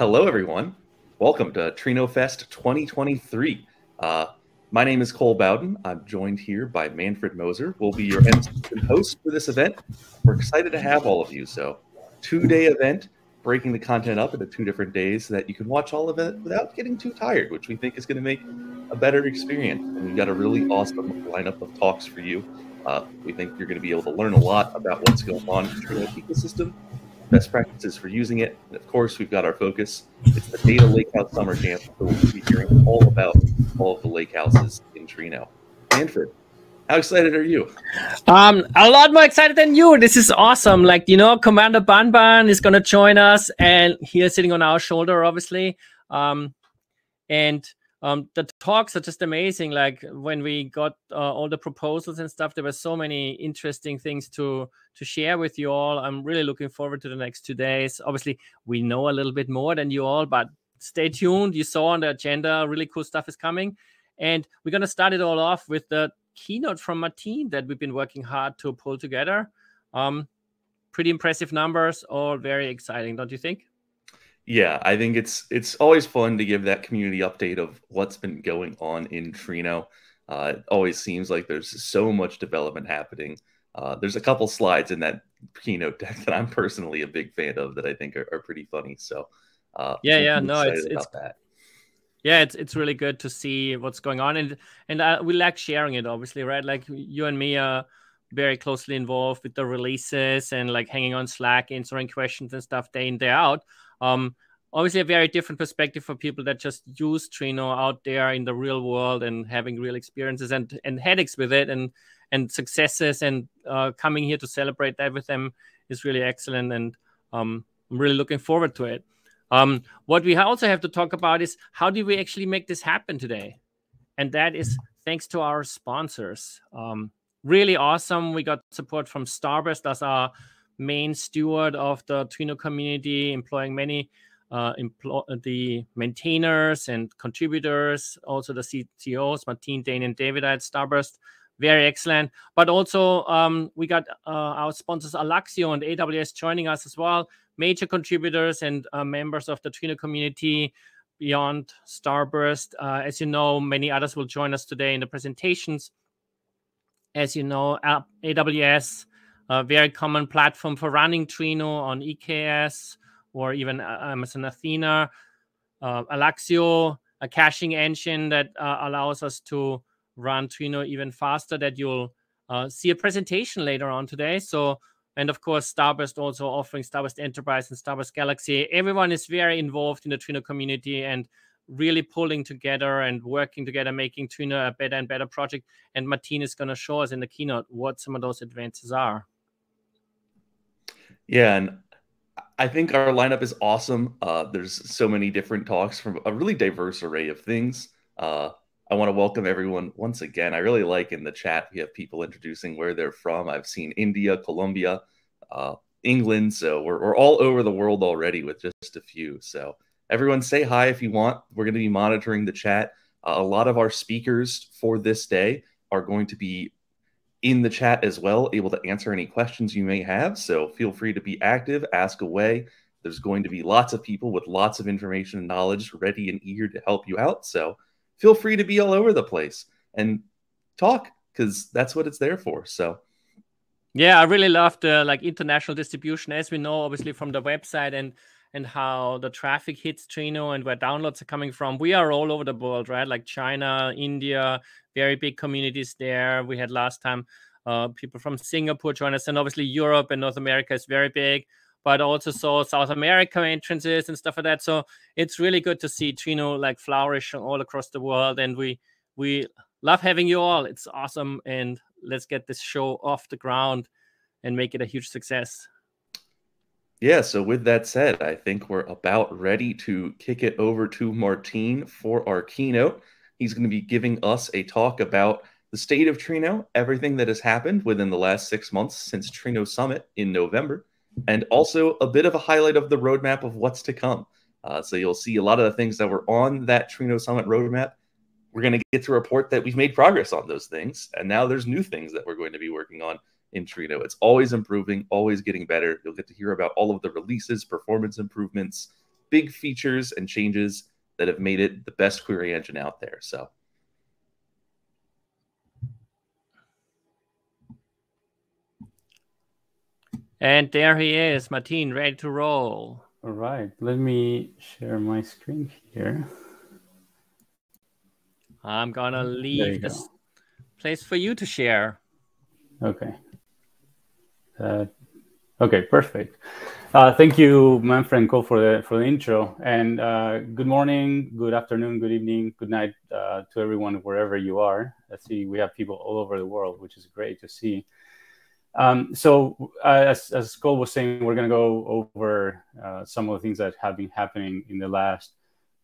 hello, everyone. Welcome to Trino Fest 2023. Uh, my name is Cole Bowden. I'm joined here by Manfred Moser. We'll be your host for this event. We're excited to have all of you. So, two day event, breaking the content up into two different days so that you can watch all of it without getting too tired, which we think is going to make a better experience. And we've got a really awesome lineup of talks for you. Uh, we think you're going to be able to learn a lot about what's going on in the Trino ecosystem best practices for using it. And of course, we've got our focus. It's the Data Lakehouse Summer Camp. So we'll be hearing all about all of the lake houses in Trino. Manfred, how excited are you? Um, a lot more excited than you. This is awesome. Like, you know, Commander Bun Bun is going to join us and he is sitting on our shoulder, obviously. Um, and um, the talks are just amazing. Like when we got uh, all the proposals and stuff, there were so many interesting things to to share with you all. I'm really looking forward to the next two days. Obviously, we know a little bit more than you all, but stay tuned. You saw on the agenda, really cool stuff is coming, and we're gonna start it all off with the keynote from Martin that we've been working hard to pull together. Um, pretty impressive numbers, all very exciting, don't you think? Yeah, I think it's it's always fun to give that community update of what's been going on in Trino. Uh, it always seems like there's so much development happening. Uh, there's a couple slides in that keynote deck that I'm personally a big fan of that I think are, are pretty funny. So uh, yeah, yeah, no, it's it's that. Yeah, it's it's really good to see what's going on, and and uh, we like sharing it, obviously, right? Like you and me are very closely involved with the releases and like hanging on Slack, answering questions and stuff day in day out. Um, obviously, a very different perspective for people that just use Trino out there in the real world and having real experiences and and headaches with it and and successes and uh, coming here to celebrate that with them is really excellent and um, I'm really looking forward to it. Um, what we also have to talk about is how do we actually make this happen today? And that is thanks to our sponsors. Um, really awesome. We got support from Starburst as our main steward of the Trino community, employing many uh, empl- the maintainers and contributors, also the CTOs, Martin, Dain, and David at Starburst. Very excellent. But also, um, we got uh, our sponsors Alluxio and AWS joining us as well, major contributors and uh, members of the Trino community beyond Starburst. Uh, as you know, many others will join us today in the presentations. As you know, AWS a very common platform for running Trino on EKS or even uh, Amazon Athena. Uh, Alluxio, a caching engine that uh, allows us to run Trino even faster that you'll uh, see a presentation later on today. So, and of course, Starburst also offering Starburst Enterprise and Starburst Galaxy. Everyone is very involved in the Trino community and really pulling together and working together, making Trino a better and better project. And Martin is going to show us in the keynote what some of those advances are. Yeah, and I think our lineup is awesome. Uh, there's so many different talks from a really diverse array of things. Uh, I want to welcome everyone once again. I really like in the chat we have people introducing where they're from. I've seen India, Colombia, uh, England, so we're, we're all over the world already with just a few. So everyone say hi if you want. We're going to be monitoring the chat. Uh, a lot of our speakers for this day are going to be in the chat as well, able to answer any questions you may have. So feel free to be active, ask away. There's going to be lots of people with lots of information and knowledge ready and eager to help you out. So feel free to be all over the place and talk because that's what it's there for. So yeah, I really love the uh, like international distribution, as we know, obviously from the website and and how the traffic hits Trino and where downloads are coming from. We are all over the world, right? Like China, India, very big communities there. We had last time uh, people from Singapore join us, and obviously Europe and North America is very big. But also saw South America entrances and stuff like that. So it's really good to see Trino like flourish all across the world, and we we love having you all. It's awesome, and let's get this show off the ground and make it a huge success. Yeah, so with that said, I think we're about ready to kick it over to Martin for our keynote. He's going to be giving us a talk about the state of Trino, everything that has happened within the last six months since Trino Summit in November, and also a bit of a highlight of the roadmap of what's to come. Uh, so you'll see a lot of the things that were on that Trino Summit roadmap. We're going to get to report that we've made progress on those things, and now there's new things that we're going to be working on in Trino. It's always improving, always getting better. You'll get to hear about all of the releases, performance improvements, big features and changes that have made it the best query engine out there. So. And there he is, Martin, ready to roll. All right, let me share my screen here. I'm gonna leave this go. place for you to share. Okay. Uh, okay, perfect. Uh, thank you, Manfred and Cole, for the for the intro. And uh, good morning, good afternoon, good evening, good night uh, to everyone wherever you are. I see we have people all over the world, which is great to see. Um, so, uh, as, as Cole was saying, we're going to go over uh, some of the things that have been happening in the last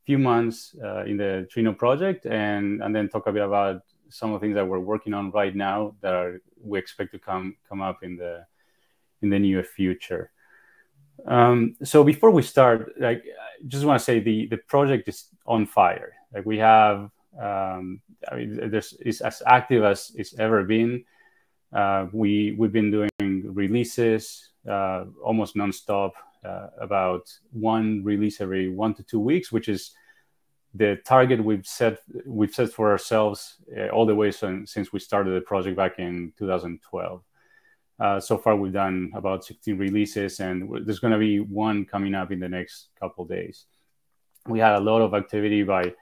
few months in the Trino project, and and then talk a bit about some of the things that we're working on right now that are, we expect to come come up in the in the near future. Um, so before we start, like, I just want to say the the project is on fire. Like we have, um, I mean, there's it's as active as it's ever been uh, we we've been doing releases uh, almost nonstop, uh, about one release every one to two weeks, which is the target we've set we've set for ourselves uh, all the way since, since we started the project back in 2012. Uh, so far, we've done about 16 releases, and there's going to be one coming up in the next couple days. We had a lot of activity by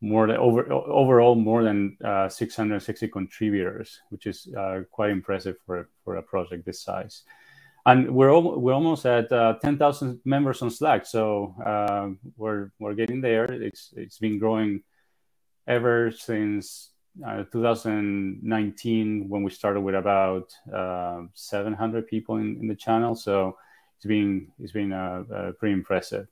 more than over overall more than uh, 660 contributors, which is uh, quite impressive for for a project this size. And we're we're almost at uh, 10,000 members on Slack, so uh, we're we're getting there. It's it's been growing ever since uh, 2019 when we started with about uh, 700 people in, in the channel. So it's been it's been pretty impressive.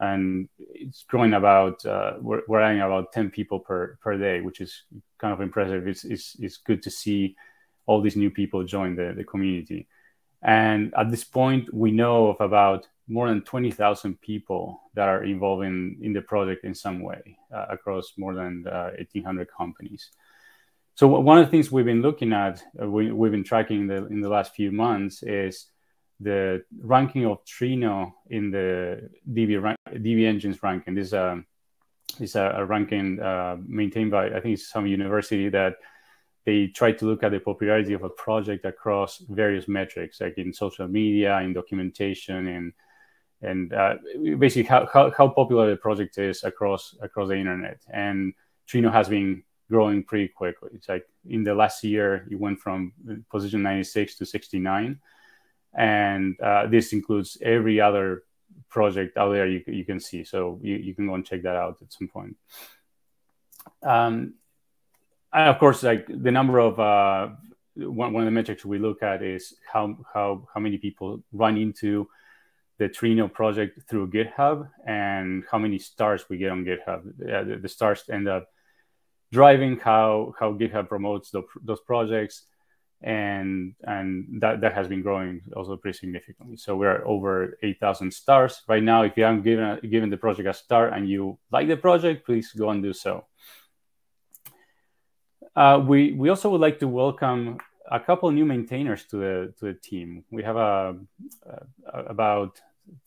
And it's growing about uh, we're, we're adding about 10 people per per day which is kind of impressive. It's, it's, it's good to see all these new people join the, the community. And at this point we know of about more than 20,000 people that are involved in, in the project in some way uh, across more than uh, 1800 companies so one of the things we've been looking at uh, we, we've been tracking the, in the last few months is the ranking of Trino in the DB, DB Engines ranking. This is a, is a, a ranking uh, maintained by, I think some university that they try to look at the popularity of a project across various metrics, like in social media, in documentation, and and uh, basically how, how, how popular the project is across across the internet. And Trino has been growing pretty quickly. It's like in the last year, it went from position 96 to 69 and uh, this includes every other project out there you, you can see. So you, you can go and check that out at some point. Um, and of course, like the number of uh, one, one of the metrics we look at is how how how many people run into the Trino project through GitHub and how many stars we get on GitHub. Uh, the, the, stars end up driving how how GitHub promotes the, those projects and and that that has been growing also pretty significantly. So we're over 8,000 stars right now. If you haven't given a, given the project a star and you like the project, please go and do so. Uh, we we also would like to welcome a couple new maintainers to the to the team. We have a, a about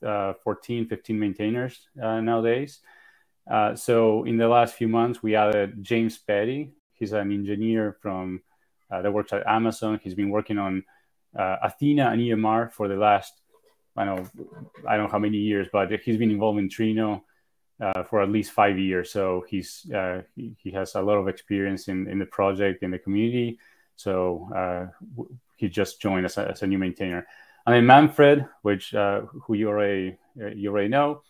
uh, 14, 15 maintainers uh, nowadays. Uh, so in the last few months, we added James Petty. He's an engineer from uh, that works at Amazon. He's been working on uh, Athena and EMR for the last, I don't know, I don't know how many years, but he's been involved in Trino uh, for at least five years. So he's he, he, has a lot of experience in, in the project in the community. So he just joined as a, as a, new maintainer. And then Manfred, which uh, who you already you already know,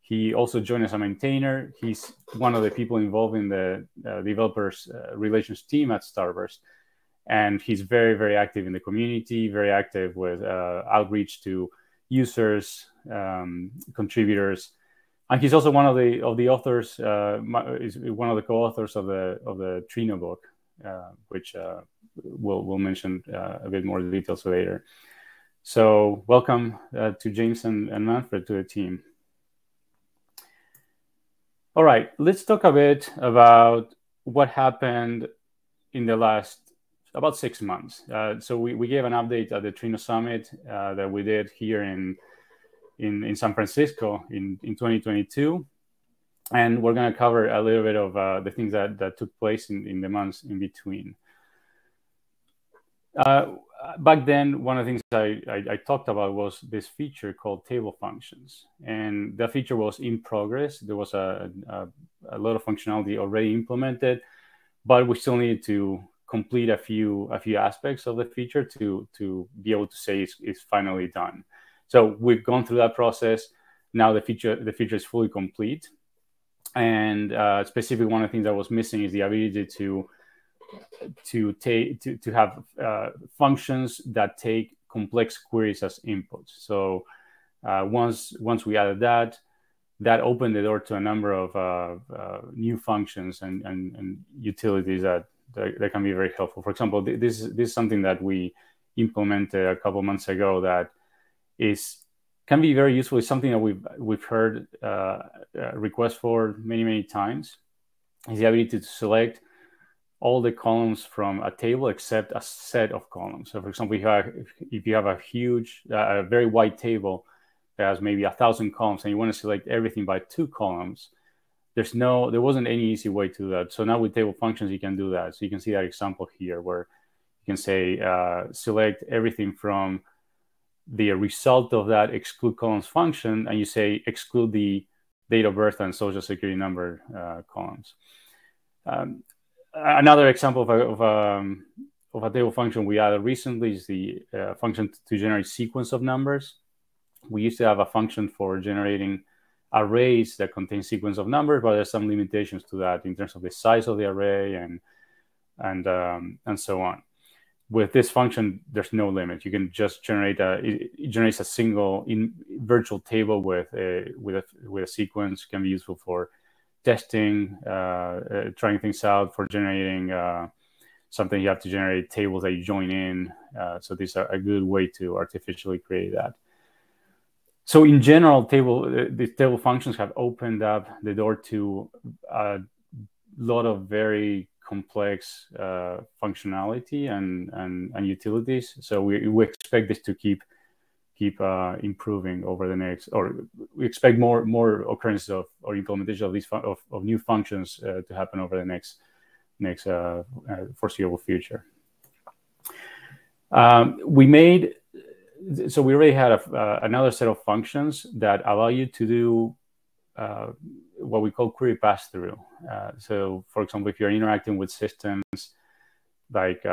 he also joined as a maintainer. He's one of the people involved in the developers relations team at Starburst. And he's very very active in the community very active with uh, outreach to users um, contributors. And he's also one of the of the authors uh, is one of the co-authors of the of the trino book uh, which uh, we'll, we'll mention uh, a bit more details later so welcome uh, to james and, and manfred to the team all right let's talk a bit about what happened in the last about six months. Uh, so we, we gave an update at the Trino Summit uh, that we did here in in, in San Francisco in, in 2022. And we're going to cover a little bit of uh, the things that, that took place in, in the months in between. Back then, one of the things I, I, I, talked about was this feature called table functions. And that feature was in progress. There was a, a, a lot of functionality already implemented, but we still needed to complete a few a few aspects of the feature to to be able to say it's, it's finally done. So we've gone through that process. Now the feature the feature is fully complete. And uh, specifically, one of the things that was missing is the ability to to take to, to have uh, functions that take complex queries as inputs. So uh, once once we added that, that opened the door to a number of uh, uh new functions and, and, and utilities that, that, that can be very helpful. For example, this this is something that we implemented a couple months ago that is can be very useful. It's something that we've we've heard uh, uh, requests for many many times. Is the ability to select all the columns from a table except a set of columns. So, for example, if you have, if you have a huge, uh, a very wide table that has maybe a thousand columns, and you want to select everything by two columns, there's no, there wasn't any easy way to do that. So now with table functions, you can do that. So you can see that example here where you can say uh, select everything from the result of that exclude columns function, and you say exclude the date of birth and social security number uh, columns. Um, another example of a, of, of a table function we added recently is the uh, function to generate sequence of numbers. We used to have a function for generating arrays that contain sequence of numbers, but there's some limitations to that in terms of the size of the array and and um, and so on. With this function, there's no limit. You can just generate a it generates a single in virtual table with a with a with a sequence. Can be useful for testing, uh, uh, trying things out for generating uh, something you have to generate tables that you join in. so these are a good way to artificially create that. So in general, table the table functions have opened up the door to a lot of very complex uh, functionality and, and, and utilities. So we, we expect this to keep keep uh, improving over the next, or we expect more more occurrences of or implementation of these of, of new functions uh, to happen over the next next uh, uh foreseeable future. Um, we made so we already had a, uh, another set of functions that allow you to do uh, what we call query pass through. so, for example, if you're interacting with systems like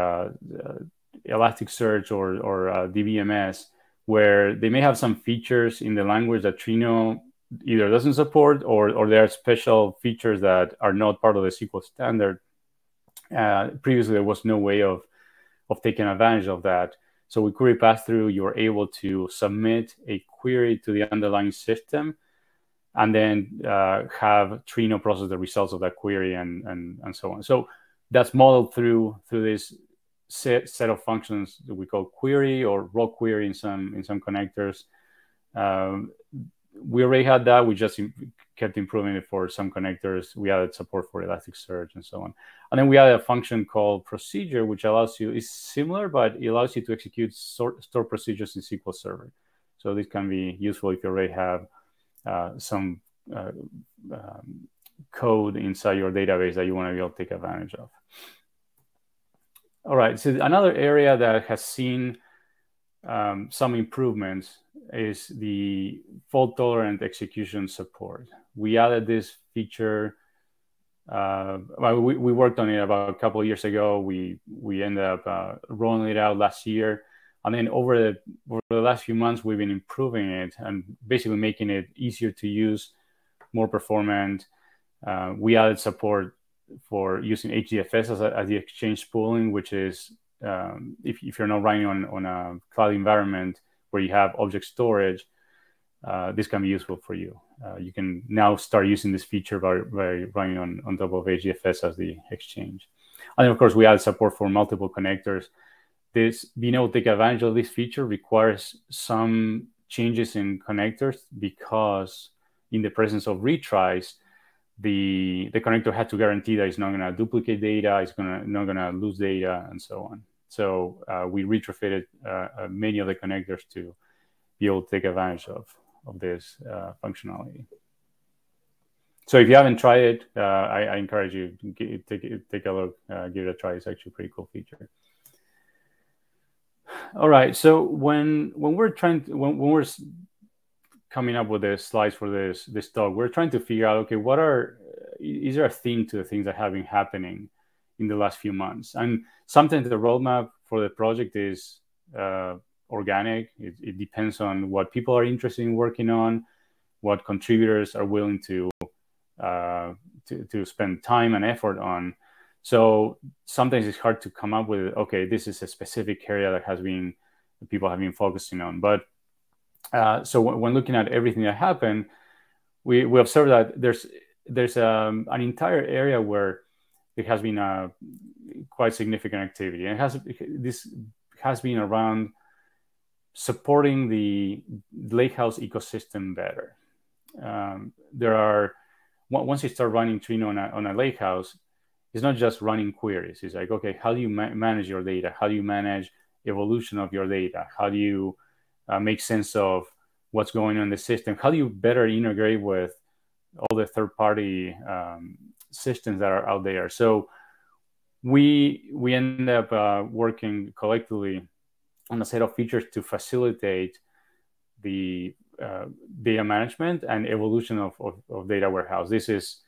Elasticsearch or, or DBMS, where they may have some features in the language that Trino either doesn't support or, or there are special features that are not part of the SQL standard. Uh, previously, there was no way of, of taking advantage of that. So with query pass through, you're able to submit a query to the underlying system and then uh, have Trino process the results of that query and, and, and so on. So that's modeled through through this set, set of functions that we call query or raw query in some in some connectors. Um, we already had that. We just kept improving it for some connectors. We added support for Elasticsearch and so on. And then we added a function called procedure, which allows you, is similar, but it allows you to execute sort, store procedures in SQL Server. So this can be useful if you already have uh, some uh, um, code inside your database that you want to be able to take advantage of. All right. So another area that has seen um, some improvements is the fault tolerant execution support. We added this feature. Uh, well, we, we worked on it about a couple years ago. We we ended up uh, rolling it out last year, and then over the over the last few months, we've been improving it and basically making it easier to use, more performant. Uh, we added support for using HDFS as, a, as the exchange spooling, which is um, if, if you're not running on, on a cloud environment where you have object storage, uh, this can be useful for you. Uh, you can now start using this feature by, by running on, on top of HDFS as the exchange. And of course, we add support for multiple connectors. This being able to take advantage of this feature requires some changes in connectors because in the presence of retries, the the connector had to guarantee that it's not going to duplicate data, it's going to not going to lose data, and so on. So uh, we retrofitted uh, uh, many of the connectors to be able to take advantage of of this uh, functionality. So if you haven't tried it, uh, I, I, encourage you to take, take a look, uh, give it a try. It's actually a pretty cool feature. All right. So when when we're trying to, when, when we're coming up with the slides for this this talk, we're trying to figure out okay, what are is there a theme to the things that have been happening in the last few months? And sometimes the roadmap for the project is uh, organic. It, it, depends on what people are interested in working on, what contributors are willing to uh, to, to spend time and effort on. So sometimes it's hard to come up with okay, this is a specific area that has been people have been focusing on. But uh, so when looking at everything that happened, we we observe that there's there's um, an entire area where it has been a quite significant activity, and has this has been around supporting the lakehouse ecosystem better. Um, there are once you start running Trino on a, on a lake house, it's not just running queries. It's like, okay, how do you ma- manage your data? How do you manage evolution of your data? How do you uh, make sense of what's going on in the system? How do you better integrate with all the third party um, systems that are out there? So we we end up uh, working collectively on a set of features to facilitate the uh, data management and evolution of, of, of, data warehouse. This is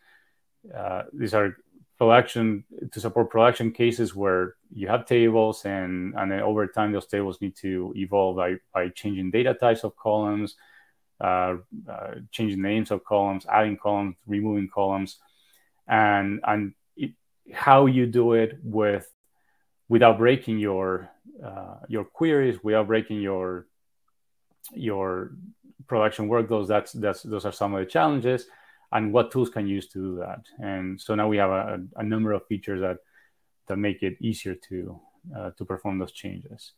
uh, these are production to support production cases where you have tables and and then over time those tables need to evolve by, by changing data types of columns, uh, uh changing names of columns, adding columns, removing columns, and and it, how you do it with without breaking your uh, your queries, without breaking your your production workloads, that's that's those are some of the challenges, and what tools can you use to do that. And so now we have a, a number of features that that make it easier to uh, to perform those changes.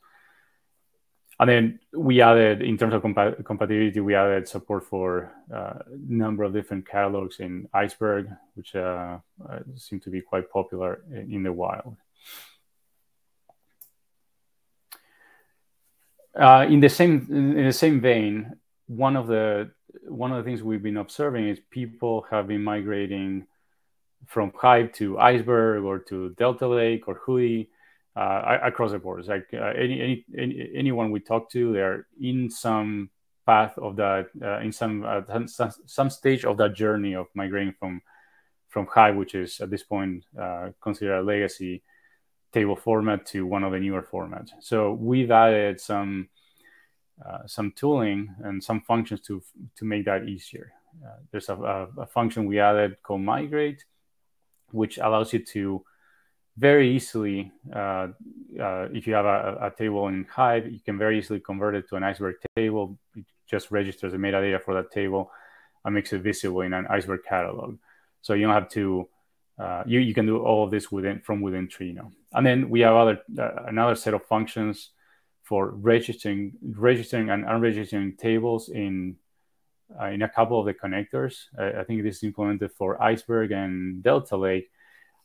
And then we added, in terms of compa- compatibility, we added support for a uh, number of different catalogs in Iceberg, which uh, uh, seem to be quite popular in, in the wild. Uh, in the same in the same vein, one of the one of the things we've been observing is people have been migrating from Hive to Iceberg or to Delta Lake or Hudi uh, across the borders. like uh, any, any, any, anyone we talk to, they're in some path of that, uh, in some, uh, some, some stage of that journey of migrating from from Hive, which is at this point uh, considered a legacy table format, to one of the newer formats. So we've added some uh, some tooling and some functions to to make that easier. Uh, there's a, a, a, function we added called migrate, which allows you to very easily, uh, uh if you have a, a, table in Hive, you can very easily convert it to an Iceberg table. It just registers the metadata for that table and makes it visible in an Iceberg catalog. So you don't have to. Uh, you, you can do all of this within from within Trino. And then we have other another set of functions for registering registering and unregistering tables in uh, in a couple of the connectors. I, I think this is implemented for Iceberg and Delta Lake,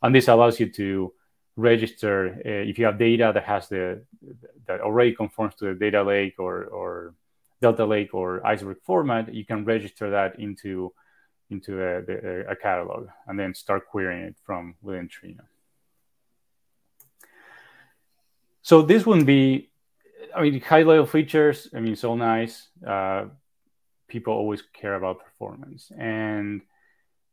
and this allows you to register uh, if you have data that has the that already conforms to the data lake or or Delta Lake or Iceberg format, you can register that into into a, the, a catalog and then start querying it from within Trino. So this wouldn't be I mean, high level features. I mean, so nice. Uh, people always care about performance, and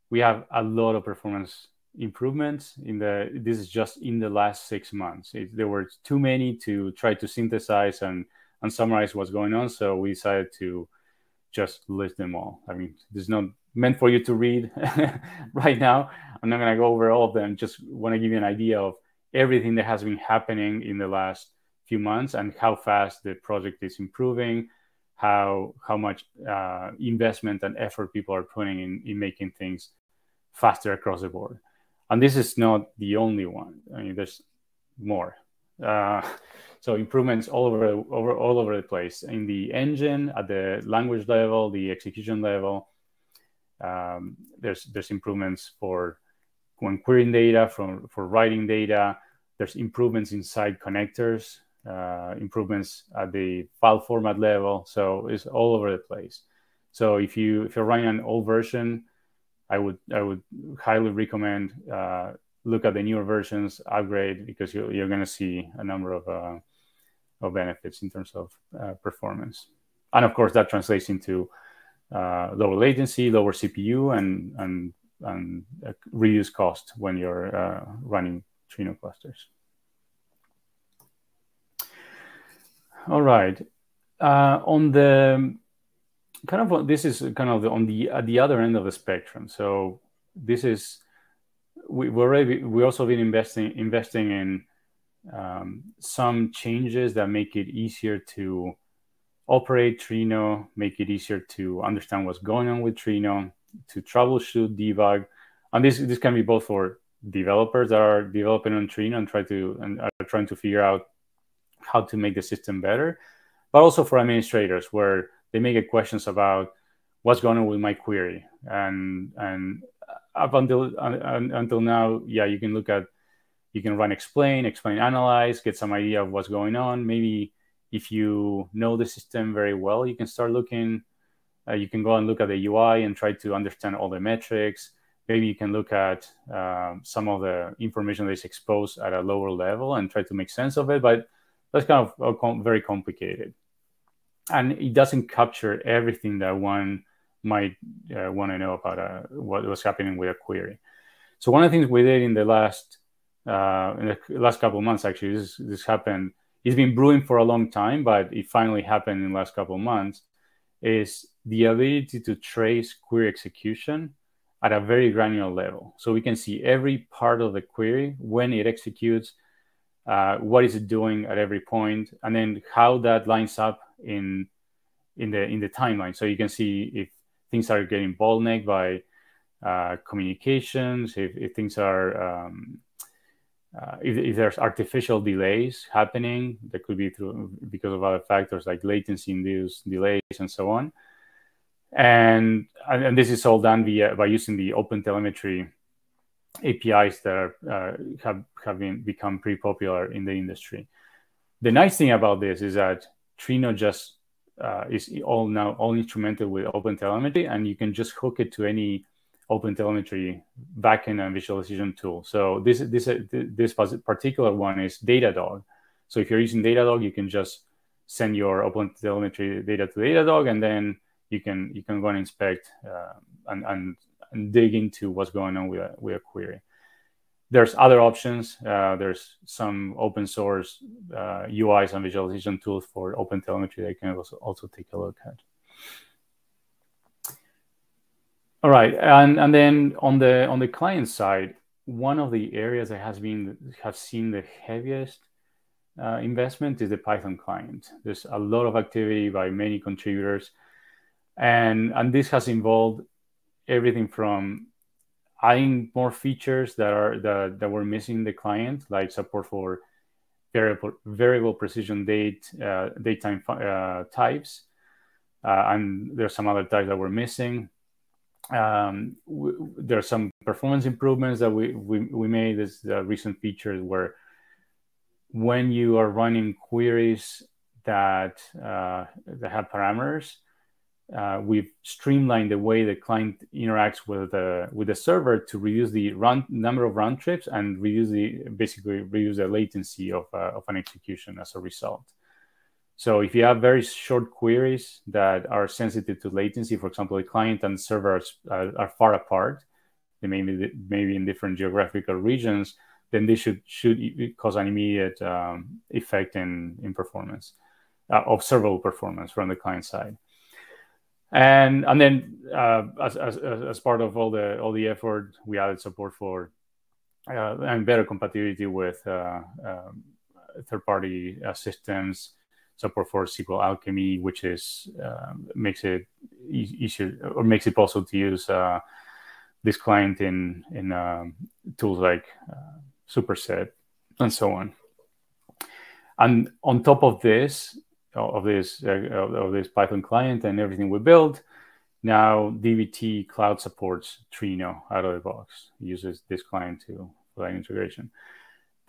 we have a lot of performance improvements in the. This is just in the last six months. It, there were too many to try to synthesize and and summarize what's going on, so we decided to just list them all. I mean, this is not meant for you to read right now. I'm not going to go over all of them. Just want to give you an idea of everything that has been happening in the last few months and how fast the project is improving, how how much uh, investment and effort people are putting in in making things faster across the board. And this is not the only one. I mean, there's more. Uh, so improvements all over over all over the place in the engine, at the language level, the execution level. Um, there's there's improvements for when querying data, from for writing data. There's improvements inside connectors uh, improvements at the file format level. So it's all over the place. So if you if you're running an old version, I would I would highly recommend uh, look at the newer versions, upgrade because you're, you're going to see a number of uh, of benefits in terms of uh, performance, and of course that translates into uh, lower latency, lower CPU, and and and reduce cost when you're uh, running Trino clusters. All right. Uh, on the kind of this is kind of the, on the at the other end of the spectrum. So this is we we already we also been investing investing in um, some changes that make it easier to operate Trino, make it easier to understand what's going on with Trino, to troubleshoot, debug, and this this can be both for developers that are developing on Trino and try to and are trying to figure out how to make the system better, but also for administrators where they may get questions about what's going on with my query and and up until until now, yeah, you can look at you can run explain, explain analyze, get some idea of what's going on. Maybe if you know the system very well, you can start looking. Uh, you can go and look at the UI and try to understand all the metrics. Maybe you can look at um, some of the information that's exposed at a lower level and try to make sense of it. But that's kind of uh, very complicated, and it doesn't capture everything that one might uh, want to know about uh, what was happening with a query. So one of the things we did in the last uh, in the last couple of months, actually, this, this happened. It's been brewing for a long time, but it finally happened in the last couple of months. Is the ability to trace query execution at a very granular level. So we can see every part of the query when it executes, uh, what is it doing at every point, and then how that lines up in in the in the timeline. So you can see if things are getting bottlenecked by uh, communications, if, if, things are, um, uh, if, if, there's artificial delays happening, that could be through because of other factors like latency induced delays and so on. And, and this is all done via by using the open telemetry APIs that are, uh, have, have been, become pretty popular in the industry. The nice thing about this is that Trino just uh, is all now all instrumented with OpenTelemetry, and you can just hook it to any OpenTelemetry backend and visualization tool. So this this this particular one is Datadog. So if you're using Datadog, you can just send your OpenTelemetry data to Datadog, and then you can you can go and inspect uh, and, and, and dig into what's going on with a, with a query there's other options. Uh, there's some open source uh, UIs and visualization tools for open telemetry that you can also, also take a look at. All right, and, and then on the on the client side, one of the areas that has been have seen the heaviest uh, investment is the Python client. There's a lot of activity by many contributors, and and this has involved everything from adding more features that are that, that were missing the client, like support for variable variable precision date uh, datetime uh, types, uh, and there's some other types that were missing. Um, there are some performance improvements that we we, we made. This uh, recent features where when you are running queries that uh, that have parameters, uh, we've streamlined the way the client interacts with the with the server to reduce the run number of round trips and reduce the basically reduce the latency of, uh, of an execution as a result. So if you have very short queries that are sensitive to latency, for example, the client and server are, are far apart, they may be maybe in different geographical regions, then this should should cause an immediate um, effect in in performance, uh, observable performance from the client side and and then uh, as, as as part of all the all the effort, we added support for uh, and better compatibility with uh, um, third-party systems, support for SQL Alchemy, which is um, makes it easier or makes it possible to use uh, this client in in um, tools like uh, Superset and so on. And on top of this, of this uh, of this Python client and everything we build. Now dbt Cloud supports Trino out of the box. Uses this client to for that integration.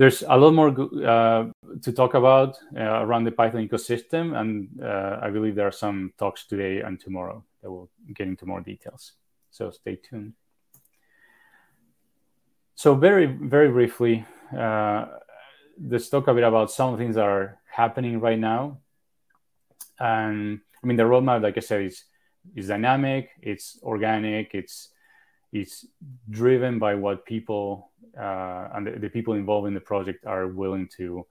there's a lot more uh, to talk about uh, around the Python ecosystem, and uh, I believe there are some talks today and tomorrow that will get into more details. So stay tuned. So very, very briefly, uh, let's talk a bit about some things that are happening right now. And I mean, the roadmap, like I said, is is dynamic, it's organic, it's it's driven by what people uh, and the, the, people involved in the project are willing to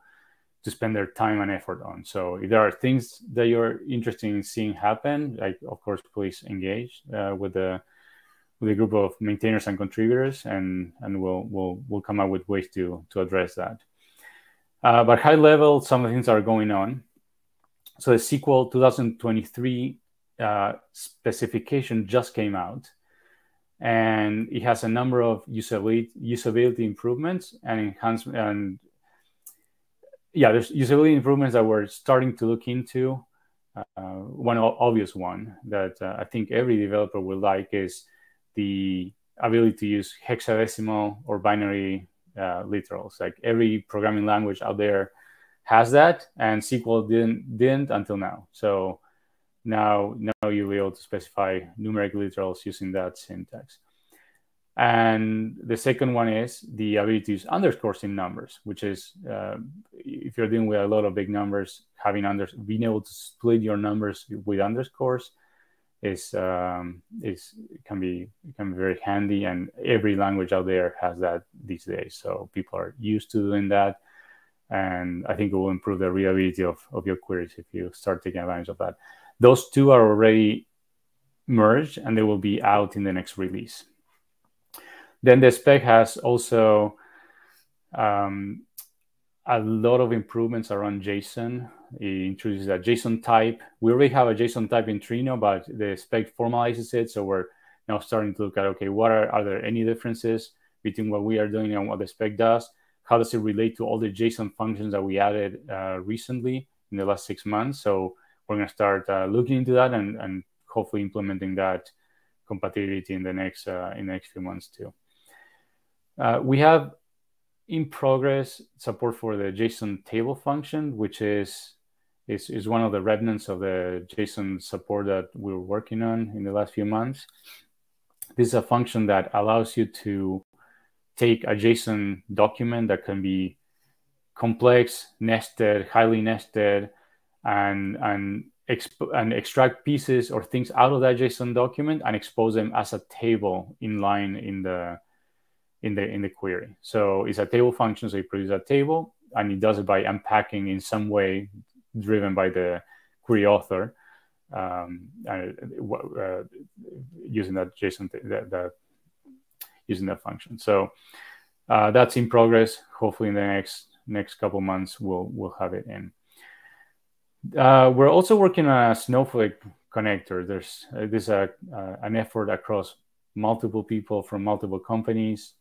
to spend their time and effort on. So if there are things that you're interested in seeing happen, like of course, please engage uh, with the with a group of maintainers and contributors, and and we'll we'll we'll come up with ways to to address that. Uh, but high level, some things are going on. So the SQL 2023 uh, specification just came out, and it has a number of usability usability improvements and enhancement and yeah, there's usability improvements that we're starting to look into. Uh, one obvious one that uh, I think every developer would like is the ability to use hexadecimal or binary uh, literals. Like every programming language out there has that, and SQL didn't didn't until now. So now now you'll be able to specify numeric literals using that syntax. And the second one is the ability to use underscores in numbers, which is uh, if you're dealing with a lot of big numbers, having under being able to split your numbers with underscores is um, is can be can be very handy, and every language out there has that these days. So people are used to doing that, and I think it will improve the readability of of your queries if you start taking advantage of that. Those two are already merged, and they will be out in the next release. Then the spec has also um, a lot of improvements around JSON. It introduces a JSON type. We already have a JSON type in Trino, but the spec formalizes it. So we're now starting to look at, okay, what are, are there any differences between what we are doing and what the spec does? How does it relate to all the JSON functions that we added uh, recently in the last six months? So we're going to start uh, looking into that and, and hopefully implementing that compatibility in the next uh, in the next few months too. Uh, we have in progress support for the JSON table function, which is, is, is one of the remnants of the JSON support that we are working on in the last few months. This is a function that allows you to take a JSON document that can be complex, nested, highly nested, and, and, and extract pieces or things out of that JSON document and expose them as a table in line in the in the in the query. So it's a table function, so you produce a table, and it does it by unpacking in some way driven by the query author, um, uh, using that JSON that, that, using that function. So uh, that's in progress. Hopefully, in the next next couple months, we'll we'll have it in. Uh, we're also working on a Snowflake connector. There's uh, this a uh, an effort across multiple people from multiple companies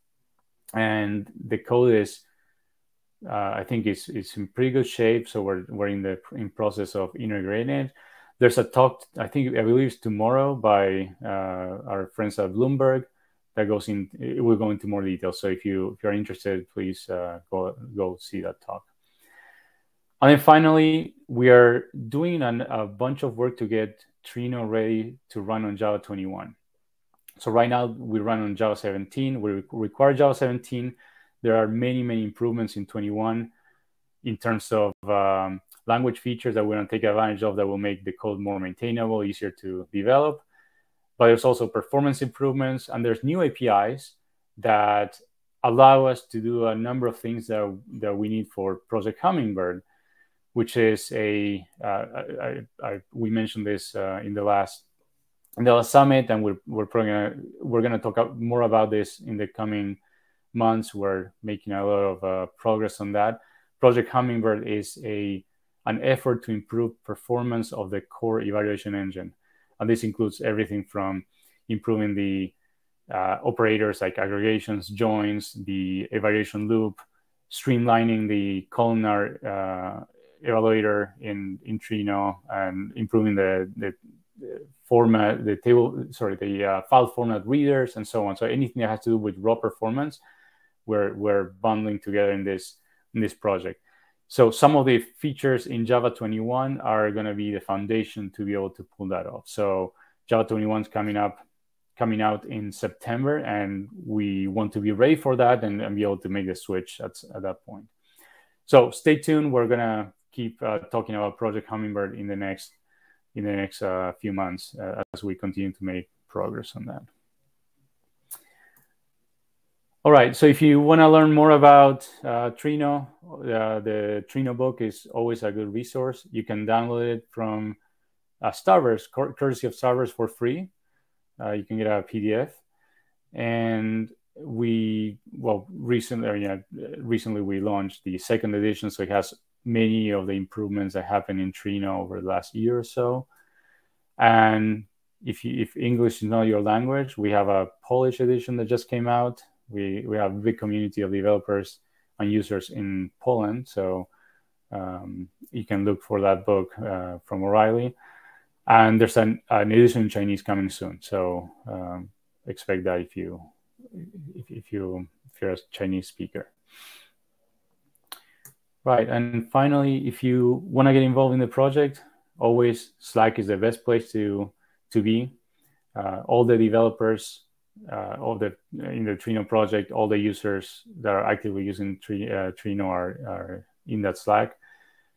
and the code is uh, I think it's it's in pretty good shape. So we're we're in the in process of integrating it. There's a talk I think I believe it's tomorrow by uh, our friends at Bloomberg that goes in. It will go into more detail. So if you if you're interested, please uh, go go see that talk. And then finally, we are doing an, a bunch of work to get Trino ready to run on Java 21. So right now we run on Java 17. We require Java 17. There are many, many improvements in 21 in terms of um, language features that we're going to take advantage of that will make the code more maintainable, easier to develop. But there's also performance improvements, and there's new APIs that allow us to do a number of things that, that we need for Project Hummingbird, which is a uh, I, I, we mentioned this uh, in the last in the last summit, and we're we're gonna we're gonna talk more about this in the coming months. We're making a lot of uh, progress on that. Project Hummingbird is a an effort to improve performance of the core evaluation engine, and this includes everything from improving the uh, operators like aggregations, joins, the evaluation loop, streamlining the columnar uh, evaluator in in Trino, and improving the, the, format, the table, sorry, the uh, file format readers and so on. So anything that has to do with raw performance, we're, we're bundling together in this in this project. So some of the features in Java 21 are going to be the foundation to be able to pull that off. So Java 21 is coming up, coming out in September, and we want to be ready for that and, and be able to make the switch at, at that point. So stay tuned. We're gonna keep uh, talking about Project Hummingbird in the next in the next uh, few months uh, as we continue to make progress on that. All right, so if you want to learn more about uh, Trino, uh, the Trino book is always a good resource. You can download it from uh, Starburst, courtesy of Starburst for free. Uh, you can get a PDF. And we, well, recently, yeah, recently we launched the second edition, so it has many of the improvements that happened in Trino over the last year or so. And if you, if English is not your language, we have a Polish edition that just came out we we have a big community of developers and users in Poland, so um, you can look for that book uh, from O'Reilly. And there's an, an, edition in Chinese coming soon, so um, expect that if you if, if you if you're a Chinese speaker. Right, and finally, if you want to get involved in the project, always Slack is the best place to to be. Uh, all the developers uh, all the in the Trino project, all the users that are actively using Tri, uh, Trino are, are in that Slack.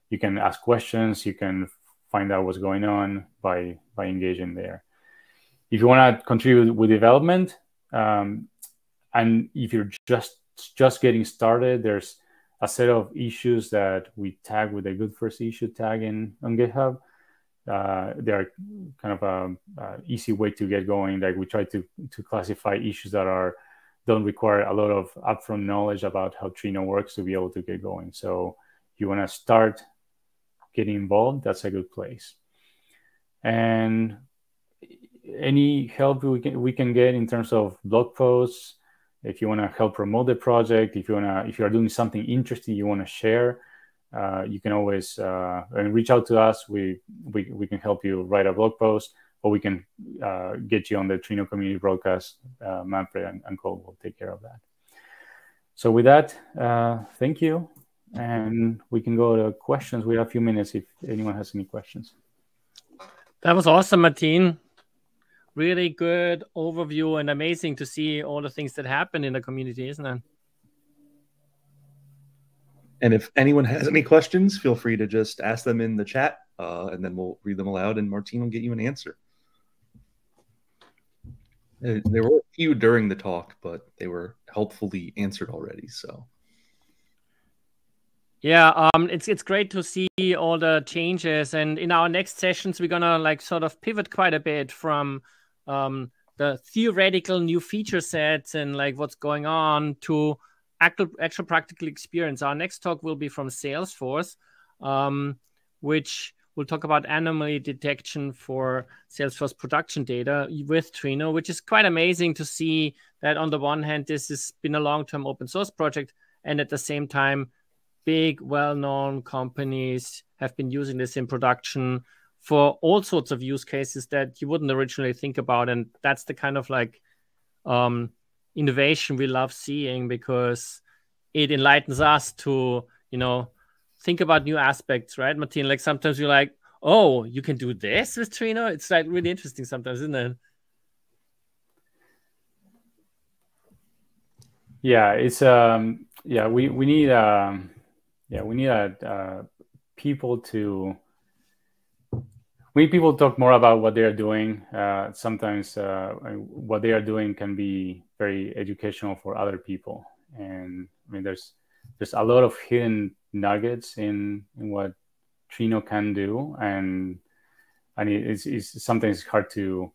You can ask questions. You can find out what's going on by by engaging there. If you want to contribute with development, um, and if you're just just getting started, there's a set of issues that we tag with a good first issue tag in on GitHub uh, they're kind of a, a, easy way to get going. Like we try to to classify issues that are don't require a lot of upfront knowledge about how Trino works to be able to get going. So if you want to start getting involved, that's a good place. And any help we can we can get in terms of blog posts, if you want to help promote the project, if you want to if you are doing something interesting you want to share, uh, you can always uh, reach out to us. We, we, we can help you write a blog post or we can uh, get you on the Trino community broadcast. Uh, Manfred and, and Cole will take care of that. So with that, uh, thank you. And we can go to questions. We have a few minutes if anyone has any questions. That was awesome, Martin. Really good overview and amazing to see all the things that happen in the community, isn't it? And if anyone has any questions, feel free to just ask them in the chat, uh, and then we'll read them aloud, and Martin will get you an answer. Uh, there were a few during the talk, but they were helpfully answered already. So, yeah, um, it's it's great to see all the changes, and in our next sessions, we're gonna like sort of pivot quite a bit from um, the theoretical new feature sets and like what's going on to actual, actual practical experience. Our next talk will be from Salesforce, um, which will talk about anomaly detection for Salesforce production data with Trino, which is quite amazing to see that on the one hand, this has been a long-term open source project, and at the same time, big, well-known companies have been using this in production for all sorts of use cases that you wouldn't originally think about, and that's the kind of like um, innovation we love seeing because it enlightens us to you know think about new aspects right martin? Like sometimes you're like oh you can do this with trino? It's like really interesting sometimes isn't it? Yeah it's um yeah we we need um yeah we need a, uh, people to we people talk more about what they are doing. Uh, sometimes uh, what they are doing can be very educational for other people, and I mean, there's there's a lot of hidden nuggets in in what Trino can do, and and it's, it's sometimes hard to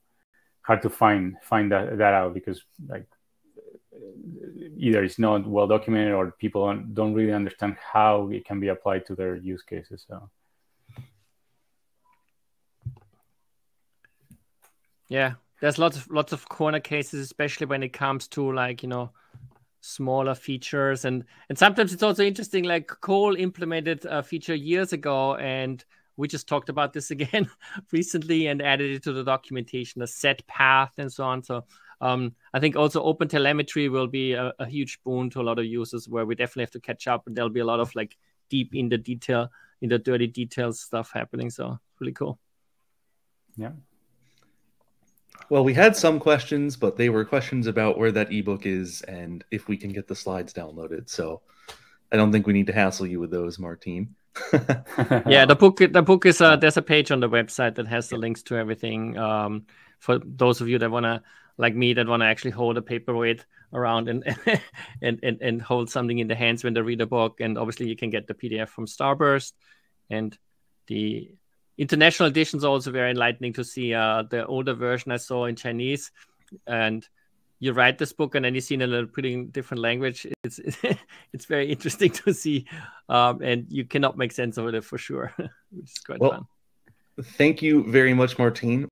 hard to find find that, that out because like either it's not well documented or people don't, don't really understand how it can be applied to their use cases. So. Yeah, there's lots of lots of corner cases, especially when it comes to like you know smaller features and and sometimes it's also interesting. Like Cole implemented a feature years ago, and we just talked about this again recently and added it to the documentation, the set path and so on. So um, I think also open telemetry will be a, a, huge boon to a lot of users where we definitely have to catch up and there'll be a lot of like deep in the detail, in the dirty details stuff happening. So really cool. Yeah. Well, we had some questions, but they were questions about where that ebook is and if we can get the slides downloaded. So I don't think we need to hassle you with those, Martin. yeah, the book the book is uh, there's a page on the website that has the links to everything. Um, for those of you that wanna like me that wanna actually hold a paperweight around and and, and and hold something in the hands when they read a book. And obviously you can get the PDF from Starburst and the international editions also very enlightening to see uh, the older version I saw in Chinese, and you write this book and then you see in a pretty different language. It's it's very interesting to see, um, and you cannot make sense of it for sure, which is quite well, fun. Thank you very much, Martin.